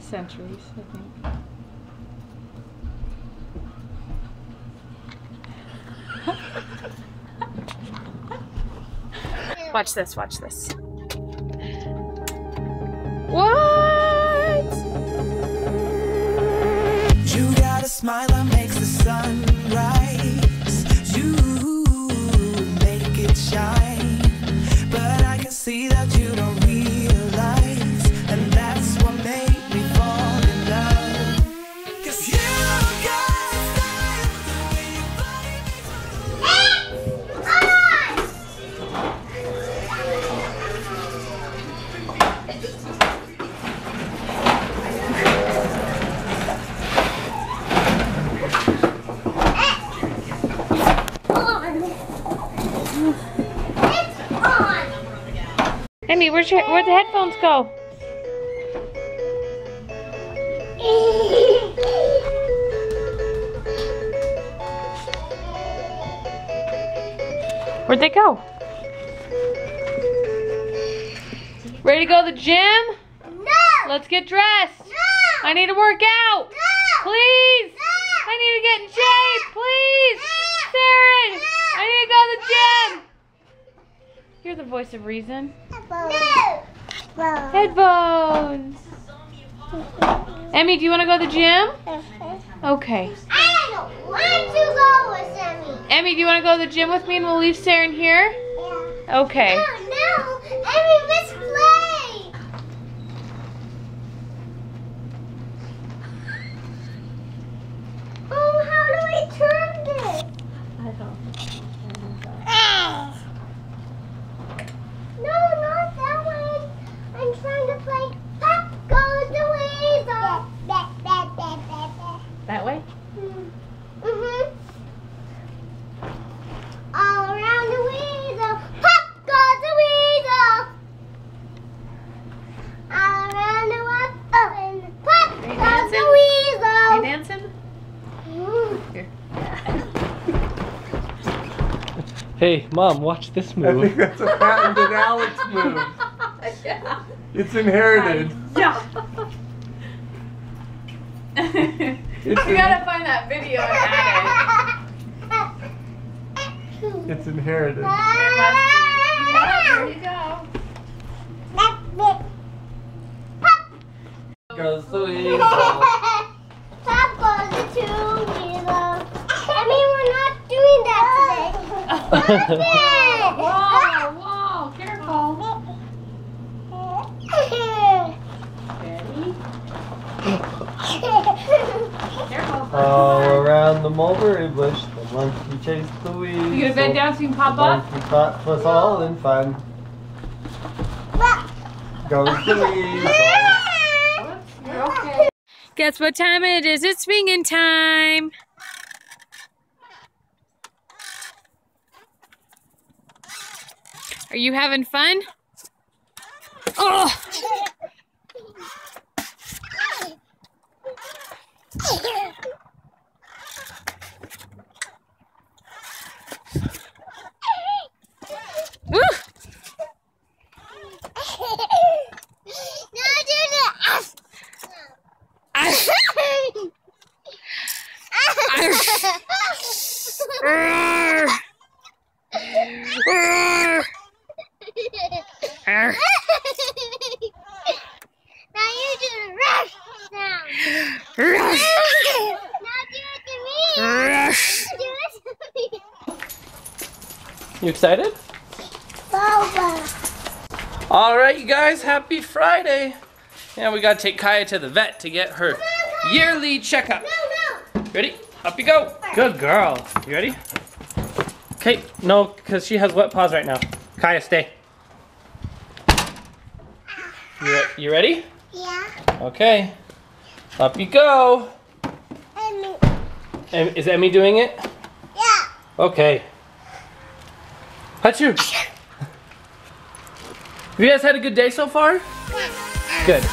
Centuries, I think. watch this, watch this. What? You got a smile that makes the sun Emi, where's your, where'd the headphones go? Where'd they go? Ready to go to the gym? No! Let's get dressed. No! I need to work out. No! Please. No! I need to get in shape. Please. Saryn. I need to go to the gym. You're the voice of reason. Headphones. Emi, do you want to go to the gym? Uh-huh. Okay. I don't want to go with Emi. Emi, do you want to go to the gym with me and we'll leave Saryn here? Yeah. Okay. No! Emi, let's play! Oh, how do I turn this? No, not that way. I'm trying to play Pop Goes the Weasel. That way? Mm-hmm. All around the weasel, pop goes the weasel. All around the wa- oh, and pop Are you goes dancing? the weasel. dancing? Mm. Hey, mom, watch this move. I think that's a patented Alex move. yeah. It's inherited. Yeah. It's we gotta find that video and add it. It's inherited. There you go. Goes the weasel. Pop goes the two weasels. I mean, we're not doing that today. Whoa, whoa, careful. Careful. All around the mulberry bush, the monkey chased the weasel. You gonna bend down so you can The pop up? monkey thought 'twas all in fun. Goes the weasel. Guess what time it is? It's swinging time. Are you having fun? Oh! Woo! Now do the Arr! Arr! Arr! now you do the rush sound. Rush! now do it to me. Rush! Do it to me. You excited? Boba. All right, you guys, happy Friday. Yeah, we gotta take Kaya to the vet to get her yearly checkup. No, no. Ready? Up you go. Good girl. You ready? Okay, no, because she has wet paws right now. Kaya, stay. You, re- you ready? Yeah. Okay. Up you go. Emi. Is Emi doing it? Yeah. Okay. Achoo. Have you guys had a good day so far? Good.